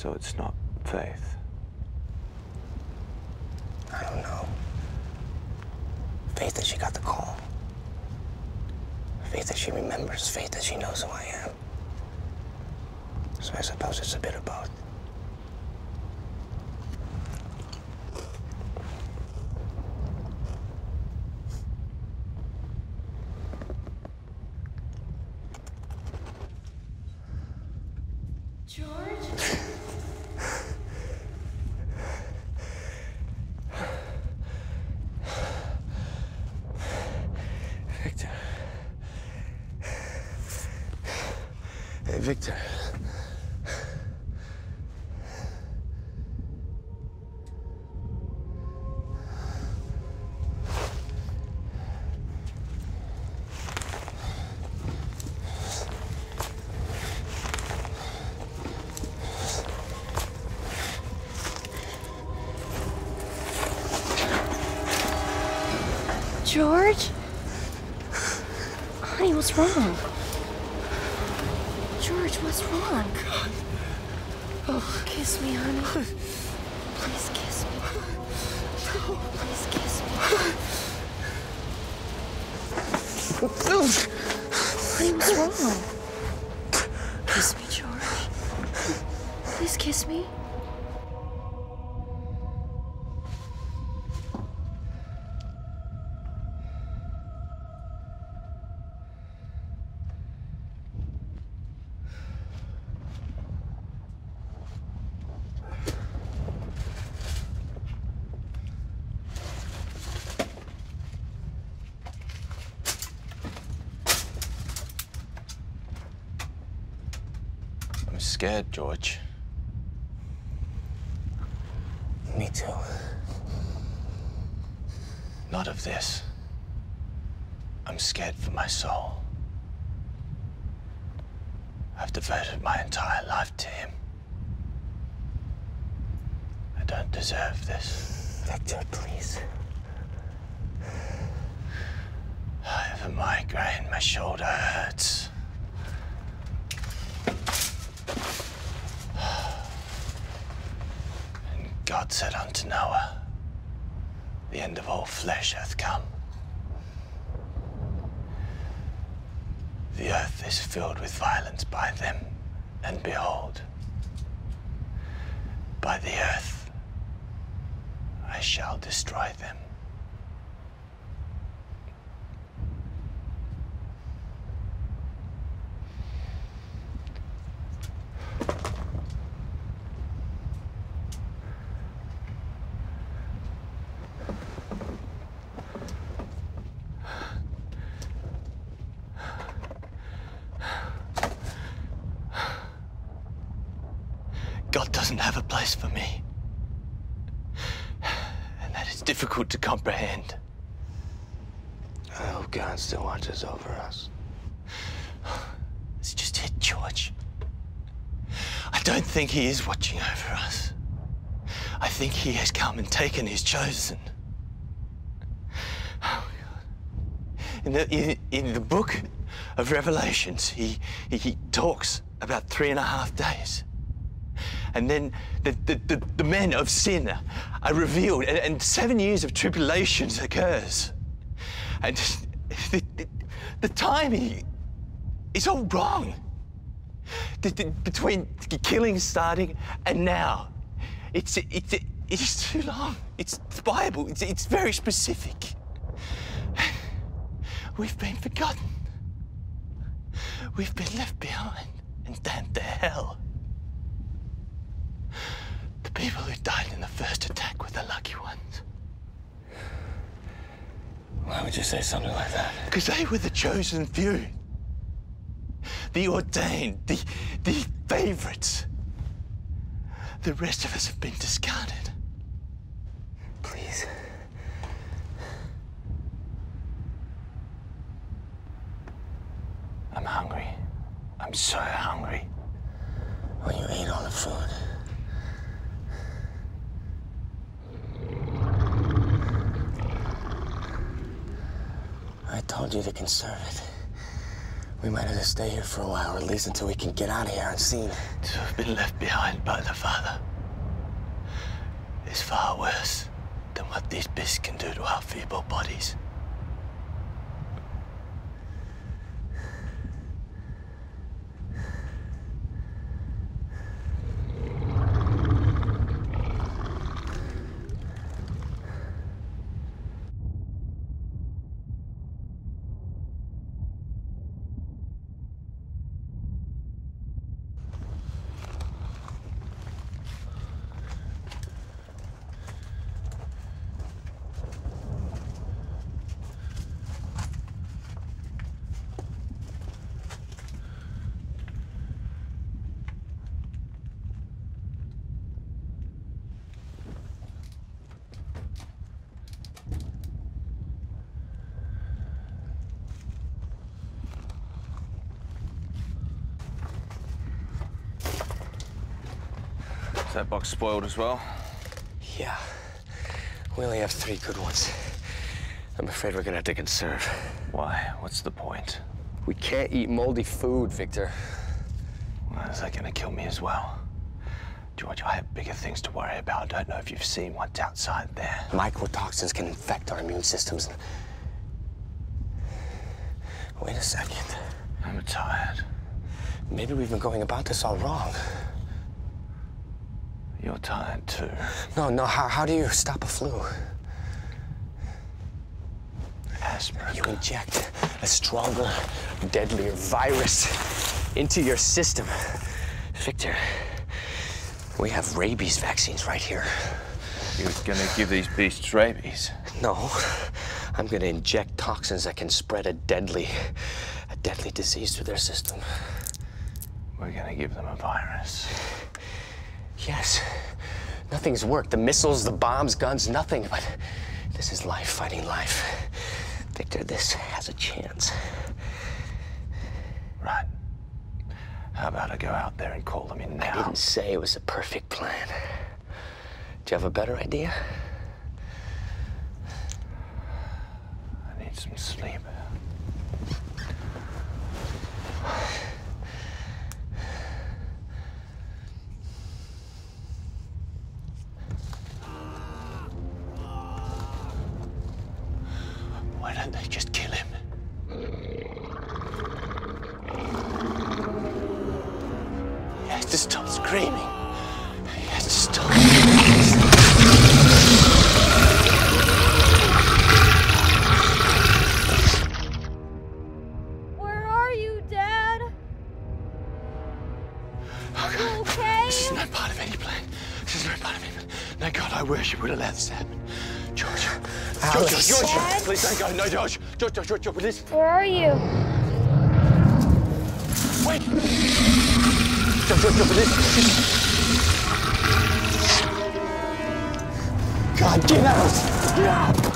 So it's not faith. I don't know. Faith that she got the call. Faith that she remembers. Faith that she knows who I am. So I suppose it's a bit of both. Honey, what's wrong? Kiss me, George. Please kiss me. I'm George. Me too. Not of this. I'm scared for my soul. I've devoted my entire life to him. I don't deserve this. Victor, please. I have a migraine. My shoulder hurts. And God said unto Noah, The end of all flesh hath come. The earth is filled with violence by them, and behold, by the earth I shall destroy them. God doesn't have a place for me. And that is difficult to comprehend. I hope God still watches over us. It's just it, George. I don't think he is watching over us. I think he has come and taken his chosen. Oh. In the, in, in the book of Revelations, he, he, he talks about three and a half days. And then the, the, the, the men of sin are revealed, and, and seven years of tribulations occurs. And the, the, the timing is all wrong. The- between killing starting and now, it's, it's, it's too long. It's the Bible, it's, it's very specific. We've been forgotten. We've been left behind and damned to hell. The people who died in the first attack were the lucky ones. Why would you say something like that? Because they were the chosen few. The ordained, the, the favorites. The rest of us have been discarded. Please. I'm hungry. I'm so hungry. when you ate all the food. I told you to conserve it. We might have to stay here for a while, or at least until we can get out of here unseen. To have been left behind by the father is far worse than what these beasts can do to our feeble bodies. Spoiled as well? Yeah. We only have three good ones. I'm afraid we're gonna have to conserve. Why? What's the point? We can't eat moldy food, Victor. Well, is that gonna kill me as well? George, I have bigger things to worry about. I don't know if you've seen what's outside there. Mycotoxins can infect our immune systems. Wait a second. I'm tired. Maybe we've been going about this all wrong. You're tired too. No, no, how, how do you stop a flu? Aspirin. You inject a stronger, deadlier virus into your system. Victor, we have rabies vaccines right here. You're gonna give these beasts rabies? No, I'm gonna inject toxins that can spread a deadly, a deadly disease through their system. We're gonna give them a virus. Yes, nothing's worked. The missiles, the bombs, guns, nothing. But this is life fighting life. Victor, this has a chance. Right. How about I go out there and call them in now? I didn't say it was a perfect plan. Do you have a better idea? I need some sleep. George, George, please. Where are you? Wait. George, George, please. God, get out! Get out!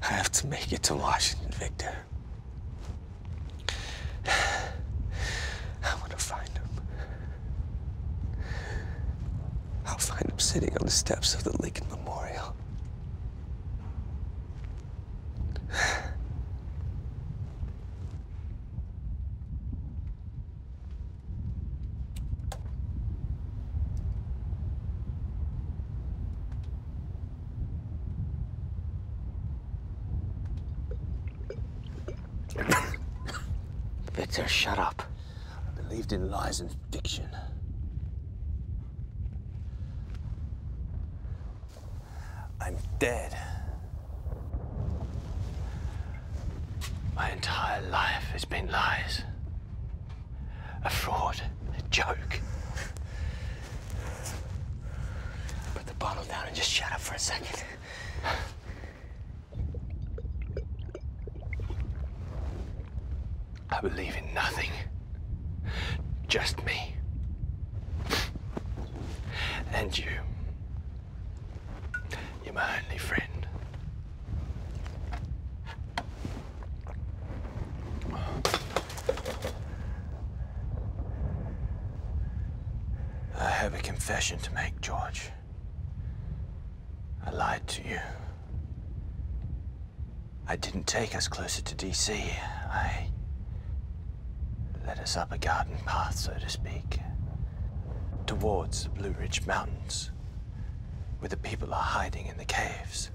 I have to make it to Washington, Victor. I want to find him. I'll find him sitting on the steps of the Lincoln Memorial. Victor, shut up. I believed in lies and fiction. I'm dead. My entire life has been lies. A fraud, a joke. Put the bottle down and just shut up for a second. I believe in nothing. Just me. And you. You're my only friend. I have a confession to make, George. I lied to you. I didn't take us closer to DC. I led us up a garden path, so to speak, towards the Blue Ridge Mountains, where the people are hiding in the caves.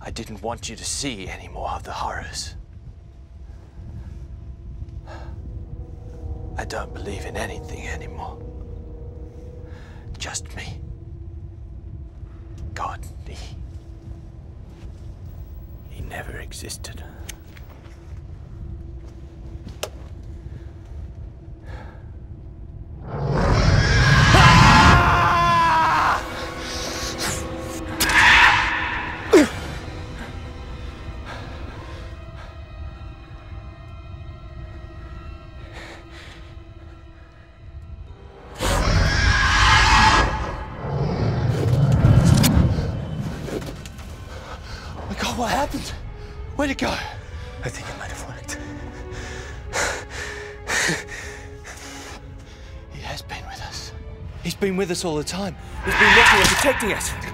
I didn't want you to see any more of the horrors. I don't believe in anything anymore. Just me. God, he. He never existed. With us all the time. He's been looking and protecting us.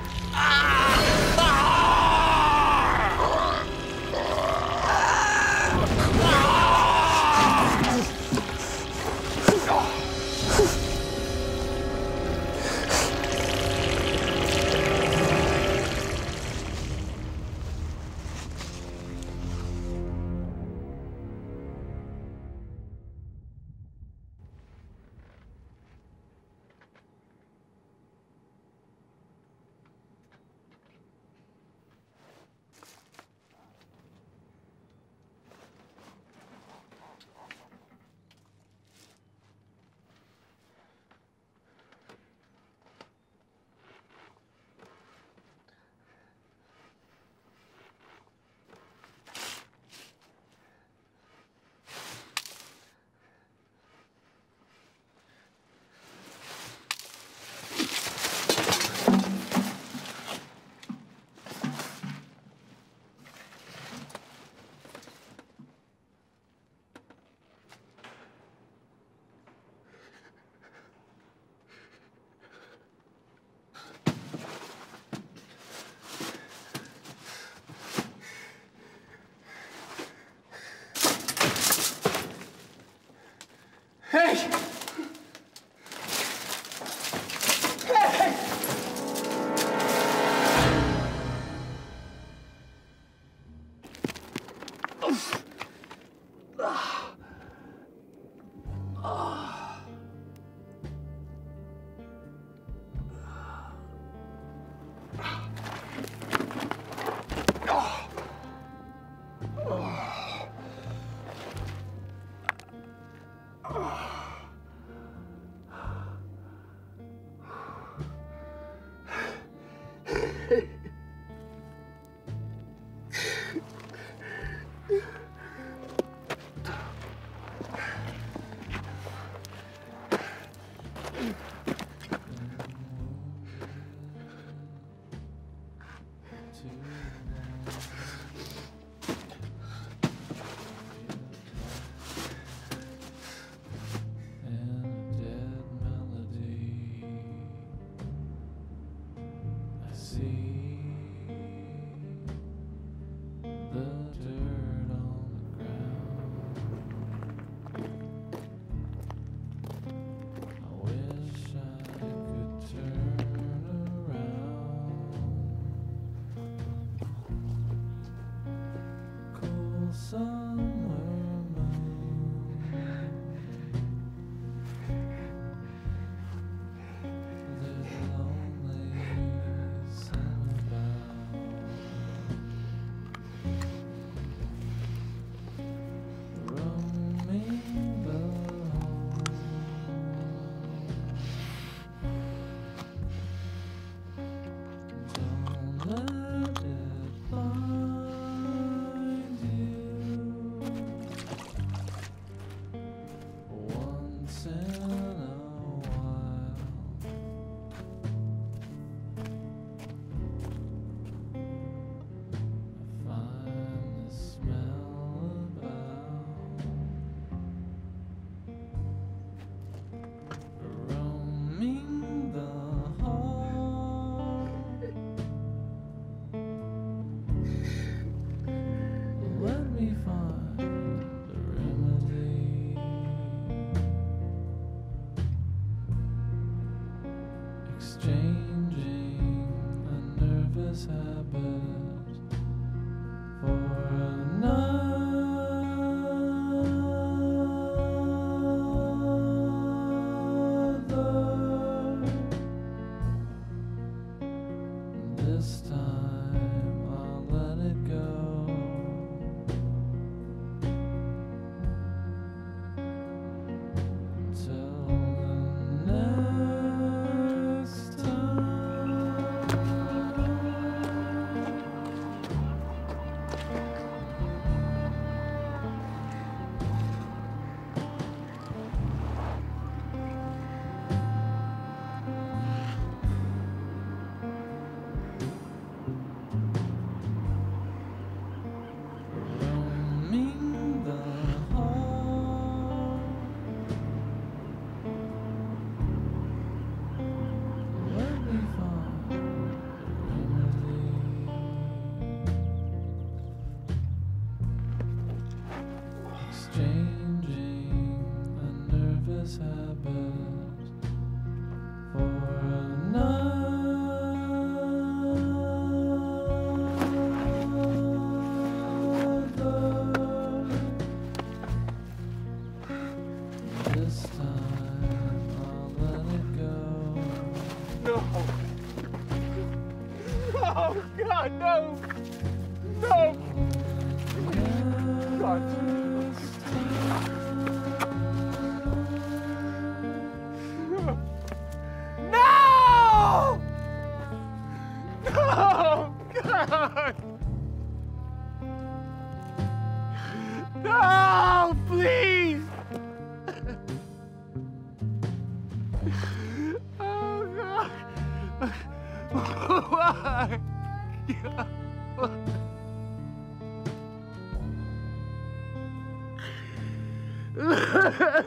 Hey!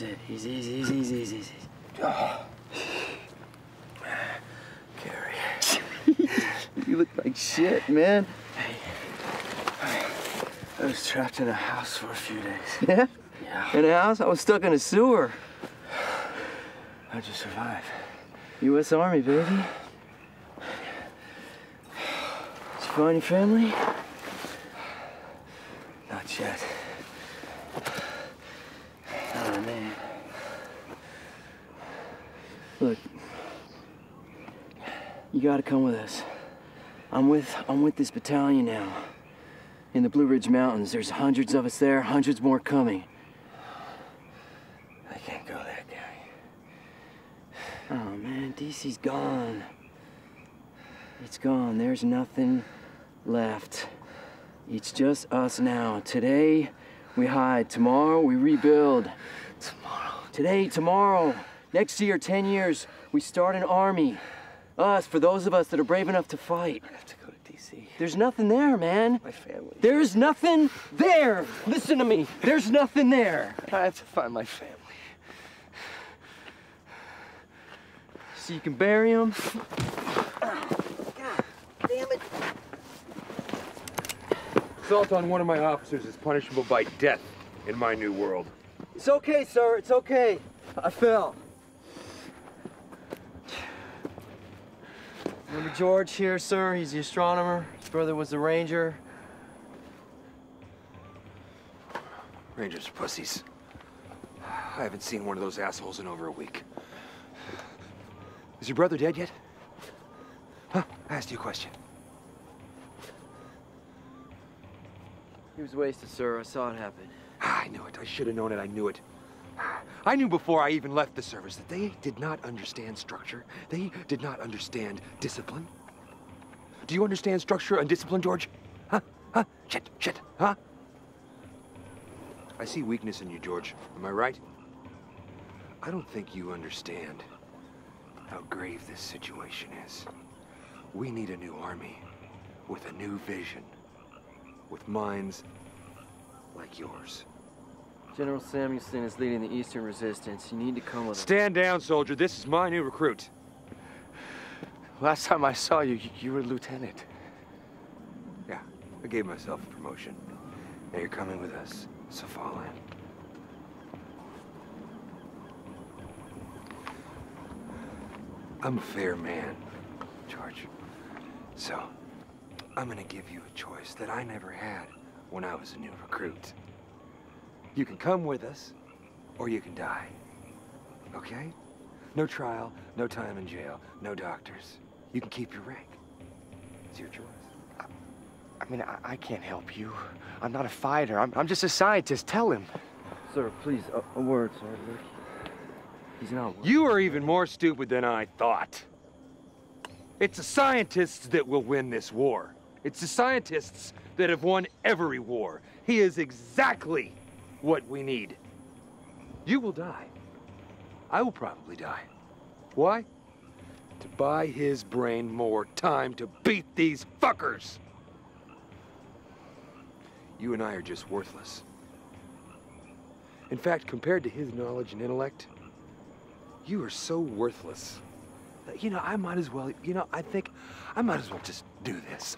That's it. Easy, easy, easy, easy, easy, easy. Oh. Carrie. You look like shit, man. I was trapped in a house for a few days. Yeah? Yeah. In a house? I was stuck in a sewer. How'd you survive? U.S. Army, baby. Did you find your family? Not yet. Oh, man. Look, you gotta come with us. I'm with I'm with this battalion now. In the Blue Ridge Mountains. There's hundreds of us there, hundreds more coming. I can't go there, Gary. Oh man, DC's gone. It's gone. There's nothing left. It's just us now. Today we hide. Tomorrow we rebuild. Tomorrow. Today, tomorrow. Next year, 10 years, we start an army us, for those of us that are brave enough to fight. I have to go to DC. There's nothing there, man. My family. There's nothing there. Listen to me. There's nothing there. I have to find my family. So you can bury them. God damn it. Assault on one of my officers is punishable by death in my new world. It's okay, sir. It's okay. I fell. Remember George here, sir? He's the astronomer. His brother was the ranger. Rangers are pussies. I haven't seen one of those assholes in over a week. Is your brother dead yet? Huh? I asked you a question. He was wasted, sir. I saw it happen. Ah, I knew it. I should have known it. I knew it. I knew before I even left the service that they did not understand structure. They did not understand discipline. Do you understand structure and discipline, George? Huh? Huh? Shit, shit, huh? I see weakness in you, George. Am I right? I don't think you understand how grave this situation is. We need a new army with a new vision, with minds like yours. General Samuelson is leading the Eastern Resistance. You need to come with us. Stand down, soldier. This is my new recruit. Last time I saw you, you, you were lieutenant. Yeah, I gave myself a promotion. Now you're coming with us, so fall in. I'm a fair man, George. So, I'm gonna give you a choice that I never had when I was a new recruit. You can come with us, or you can die. Okay? No trial, no time in jail, no doctors. You can keep your rank. It's your choice. I mean, I, I can't help you. I'm not a fighter. I'm, I'm just a scientist. Tell him. Sir, please, a, a word, sir. Look, he's not. You are even more stupid than I thought. It's the scientists that will win this war. It's the scientists that have won every war. He is exactly what we need. You will die. I will probably die. Why? To buy his brain more time to beat these fuckers. You and I are just worthless. In fact, compared to his knowledge and intellect, you are so worthless. You know, I might as well, you know, I think I might as well just do this.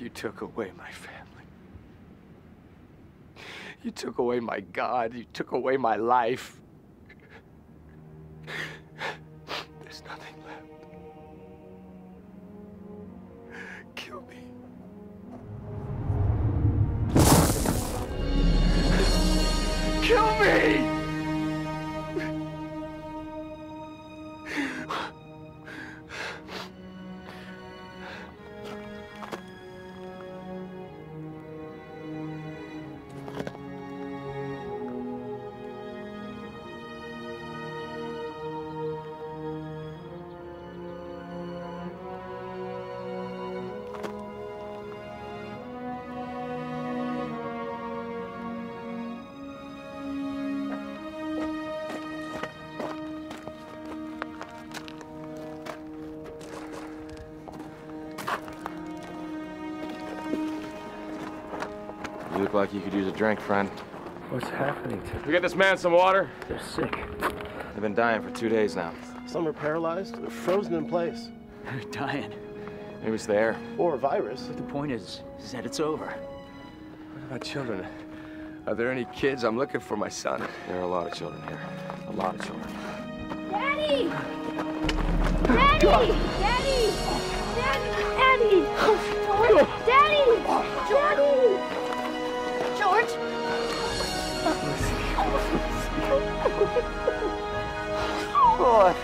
You took away my family. You took away my God. You took away my life. Drink, friend. What's happening to We get this man some water? They're sick. They've been dying for two days now. Some are paralyzed, they're frozen in place. They're dying. He was there. Or a virus. But the point is, is that it's over. What about children? Are there any kids? I'm looking for my son. There are a lot of children here. A lot of children. Daddy! Daddy! Daddy! Daddy! Daddy! George! Daddy! Daddy! Boy.